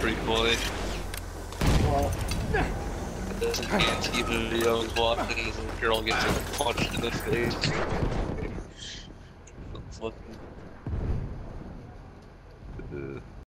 pretty funny. Well, There's an anti video is walking and the girl gets punched in the face. Fucking